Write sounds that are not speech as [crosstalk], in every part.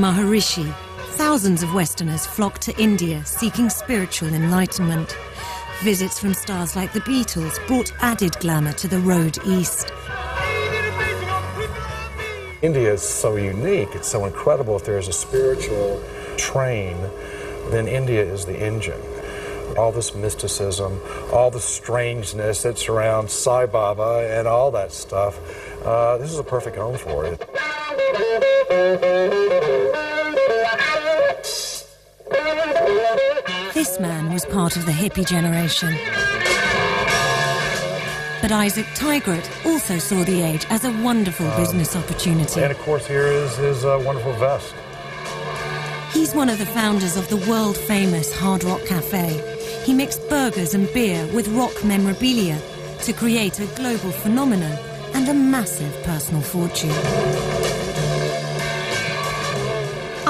Maharishi, thousands of Westerners flock to India seeking spiritual enlightenment. Visits from stars like the Beatles brought added glamour to the road east. India is so unique, it's so incredible. If there's a spiritual train, then India is the engine. All this mysticism, all the strangeness that surrounds Sai Baba and all that stuff, uh, this is a perfect home for it. This man was part of the hippie generation. But Isaac Tigrett also saw the age as a wonderful business opportunity. And of course, here is his uh, wonderful vest. He's one of the founders of the world famous Hard Rock Cafe. He mixed burgers and beer with rock memorabilia to create a global phenomenon and a massive personal fortune.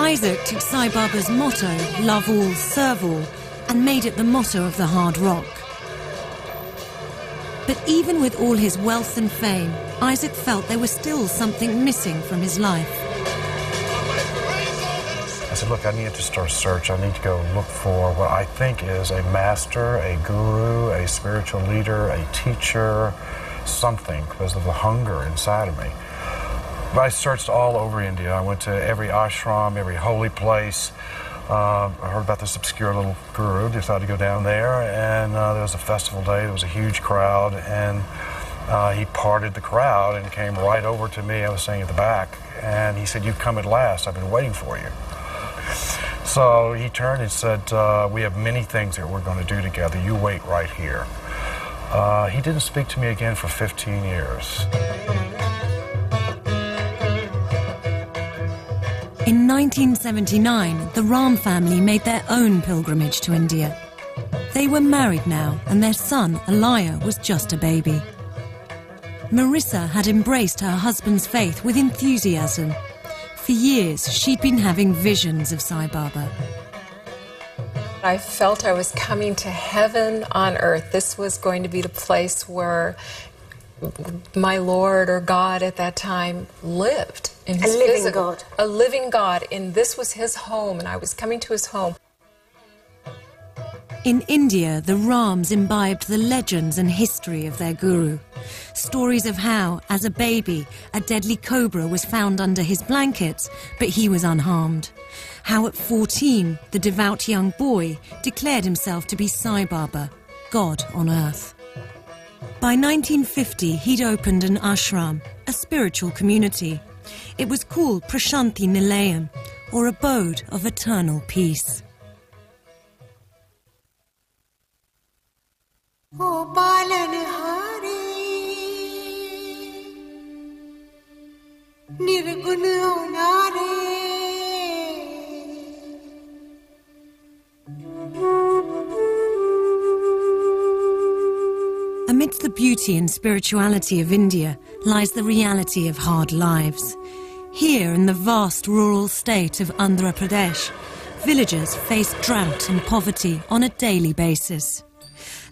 Isaac took Sai Baba's motto, love all, serve all, and made it the motto of the hard rock. But even with all his wealth and fame, Isaac felt there was still something missing from his life. I said, look, I need to start a search. I need to go look for what I think is a master, a guru, a spiritual leader, a teacher, something, because of the hunger inside of me. But I searched all over India. I went to every ashram, every holy place. Uh, I heard about this obscure little guru, decided to go down there, and uh, there was a festival day. There was a huge crowd, and uh, he parted the crowd and came right over to me. I was sitting at the back, and he said, You've come at last. I've been waiting for you. So he turned and said, uh, We have many things that we're going to do together. You wait right here. Uh, he didn't speak to me again for 15 years. In 1979, the Rahm family made their own pilgrimage to India. They were married now, and their son, Alaya, was just a baby. Marissa had embraced her husband's faith with enthusiasm. For years, she'd been having visions of Sai Baba. I felt I was coming to heaven on earth. This was going to be the place where my Lord or God at that time lived. In A his living physical- God. A living God. And this was his home, and I was coming to his home. In India, the Rahms imbibed the legends and history of their guru. Stories of how, as a baby, a deadly cobra was found under his blankets, but he was unharmed. How at 14, the devout young boy declared himself to be Sai Baba, God on earth. By 1950, he'd opened an ashram, a spiritual community. It was called Prashanti Nilayam, or Abode of Eternal Peace. O beauty and spirituality of India lies the reality of hard lives. Here, in the vast rural state of Andhra Pradesh, villagers face drought and poverty on a daily basis.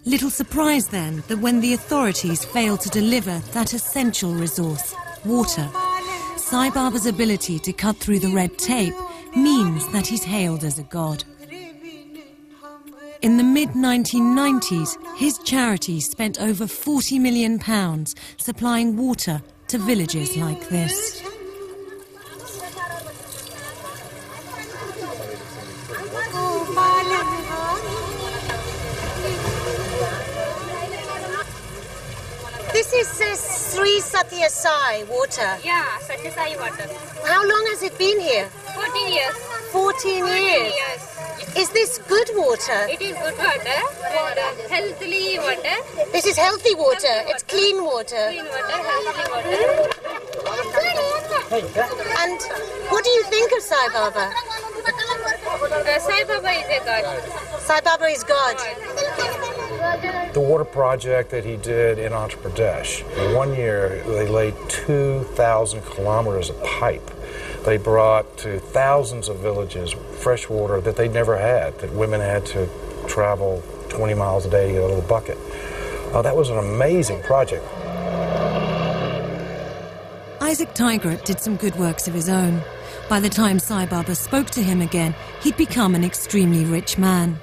Little surprise then that when the authorities fail to deliver that essential resource, water, Sai Baba's ability to cut through the red tape means that he's hailed as a god. In the mid 1990s, his charity spent over £40 million supplying water to villages like this. This is uh, Sri Satyasai water. Yeah, Satyasai water. How long has it been here? 14 years. 14 years. 14 years. Is this good water? It is good water and uh, healthy water. This is healthy water. It's clean water. Clean water, healthy water. And what do you think of Sai Baba? Uh, Sai Baba is a god. Sai Baba is God. The water project that he did in Andhra Pradesh, one year they laid 2,000 kilometers of pipe. They brought to thousands of villages fresh water that they'd never had, that women had to travel 20 miles a day to get a little bucket. Uh, that was an amazing project. Isaac Tigrett did some good works of his own. By the time Sai Baba spoke to him again, he'd become an extremely rich man.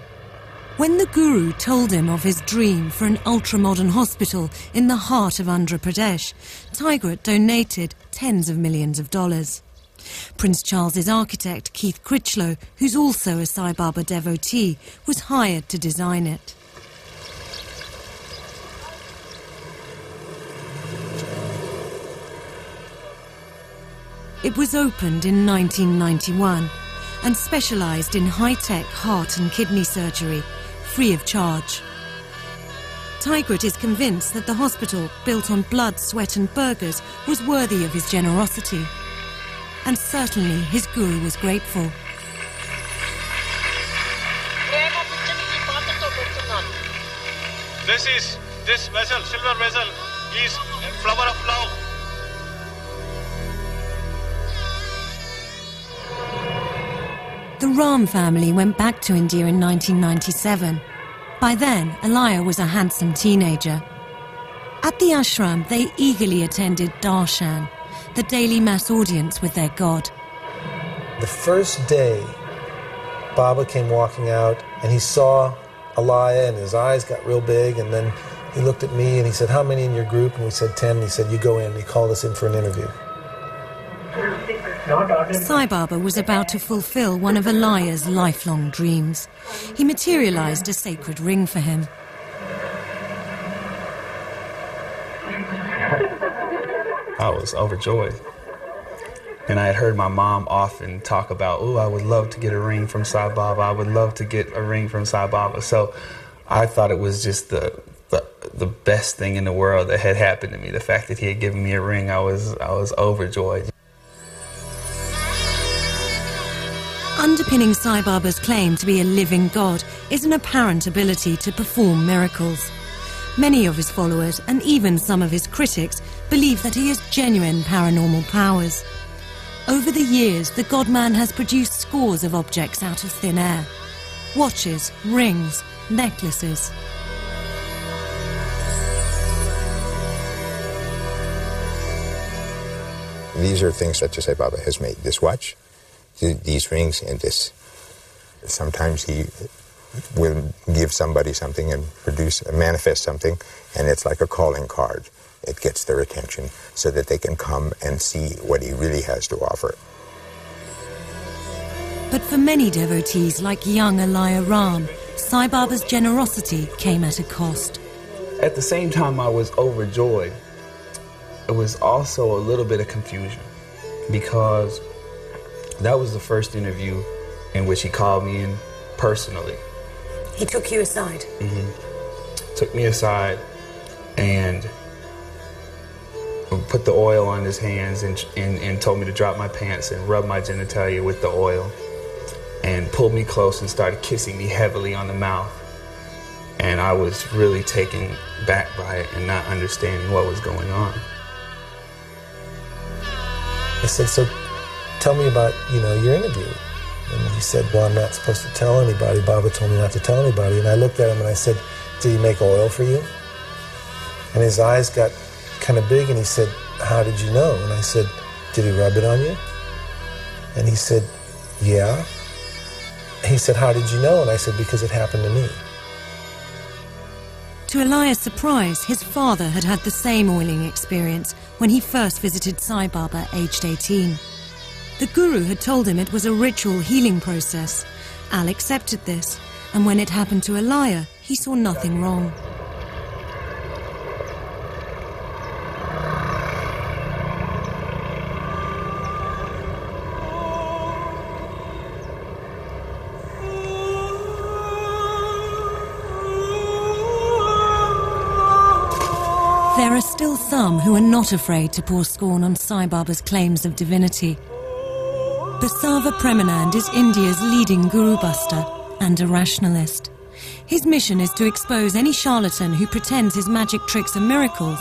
When the Guru told him of his dream for an ultra-modern hospital in the heart of Andhra Pradesh, Tigrett donated tens of millions of dollars. Prince Charles's architect, Keith Critchlow, who's also a Sai Baba devotee, was hired to design it. It was opened in 1991 and specialised in high-tech heart and kidney surgery, free of charge. Tigrett is convinced that the hospital, built on blood, sweat and burgers, was worthy of his generosity. And certainly his guru was grateful. This is, this vessel, silver vessel, is a flower of love. The Rahm family went back to India in 1997. By then, Alaya was a handsome teenager. At the ashram, they eagerly attended darshan, the daily mass audience with their god. The first day, Baba came walking out and he saw Alaya and his eyes got real big and then he looked at me and he said, How many in your group? And we said 10. And he said, You go in. And he called us in for an interview. Sai Baba was about to fulfill one of Alaya's lifelong dreams. He materialized a sacred ring for him. [laughs] I was overjoyed. And I had heard my mom often talk about, oh, I would love to get a ring from Sai Baba. I would love to get a ring from Sai Baba. So I thought it was just the, the, the best thing in the world that had happened to me. The fact that he had given me a ring, I was, I was overjoyed. Underpinning Sai Baba's claim to be a living God is an apparent ability to perform miracles. Many of his followers, and even some of his critics, believe that he has genuine paranormal powers. Over the years, the Godman has produced scores of objects out of thin air watches, rings, necklaces. These are things that Sai Baba has made. This watch, th- these rings, and this. Sometimes he will give somebody something and produce, manifest something, and it's like a calling card. It gets their attention so that they can come and see what he really has to offer. But for many devotees like young Alaya Rahm, Sai Baba's generosity came at a cost. At the same time, I was overjoyed. It was also a little bit of confusion because that was the first interview in which he called me in personally. He took you aside. Mm-hmm. Took me aside and put the oil on his hands and, and, and told me to drop my pants and rub my genitalia with the oil and pulled me close and started kissing me heavily on the mouth. And I was really taken back by it and not understanding what was going on. I said, So tell me about, you know, your interview. And he said, Well, I'm not supposed to tell anybody. Baba told me not to tell anybody. And I looked at him and I said, Did he make oil for you? And his eyes got kind of big and he said, How did you know? And I said, Did he rub it on you? And he said, Yeah. He said, How did you know? And I said, Because it happened to me. To Alaya's surprise, his father had had the same oiling experience when he first visited Sai Baba aged 18. The guru had told him it was a ritual healing process. Al accepted this, and when it happened to Alaya, he saw nothing wrong. There are still some who are not afraid to pour scorn on Sai Baba's claims of divinity. Basava Premanand is India's leading guru buster and a rationalist. His mission is to expose any charlatan who pretends his magic tricks are miracles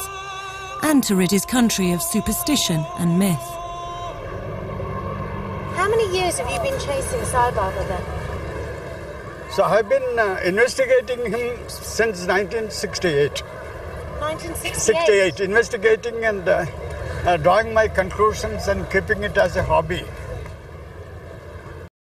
and to rid his country of superstition and myth. How many years have you been chasing Sai Baba then? So I've been uh, investigating him since 1968. 1968. 68, investigating and uh, uh, drawing my conclusions and keeping it as a hobby.